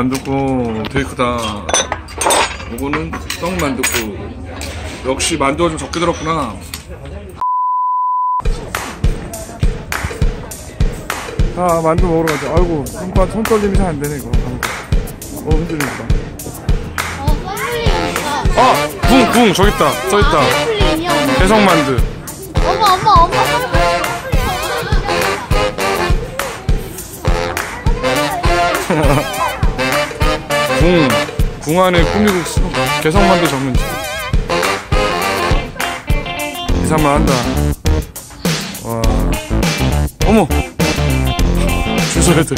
만두국 되게 크다. 이거는 떡 만두국. 역시 만두가 좀 적게 들었구나. 아 만두 먹으러 가자. 아이고 손바 손 떨림이 잘 안 되네 이거. 어 흔들린다. 어. 아, 붕, 붕, 저기 있다. 저 있다. 해성만두. 엄마, 엄마, 엄마. 궁, 궁 안에 꾸미국수. 개성만두 전문집. 이사만 한다. 와. 어머! 줄 서야 돼.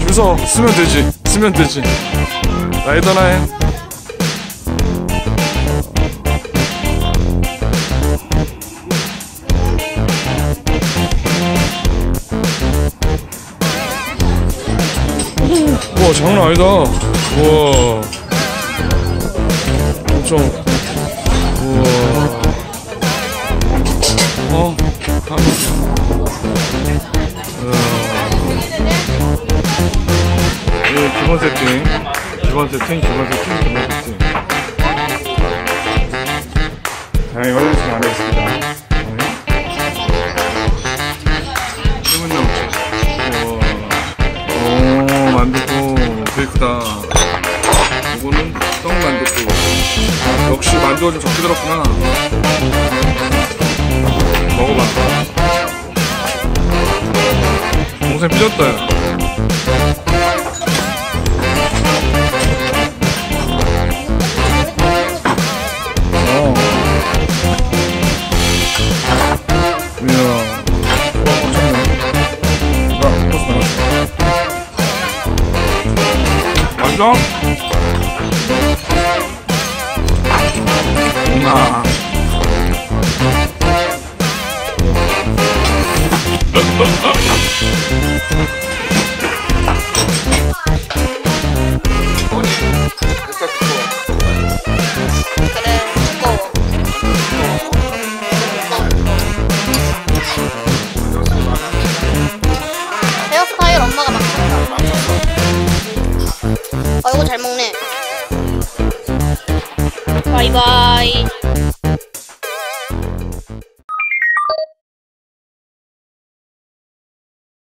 줄 서. 쓰면 되지. 쓰면 되지. 라이더나 해. 장난 아니다. 우와. 엄청. 우와. 어? 아. 우와. 이 기본 세팅. 기본 세팅 기본 세팅 기본 세팅. 다양히 이거는 떡 만두국 역시 만두가 좀 적게 들었구나. 먹어봐. 동생 삐졌다 야. 나갔어 맛있어? 엄마 이거 잘 먹네. 바이바이.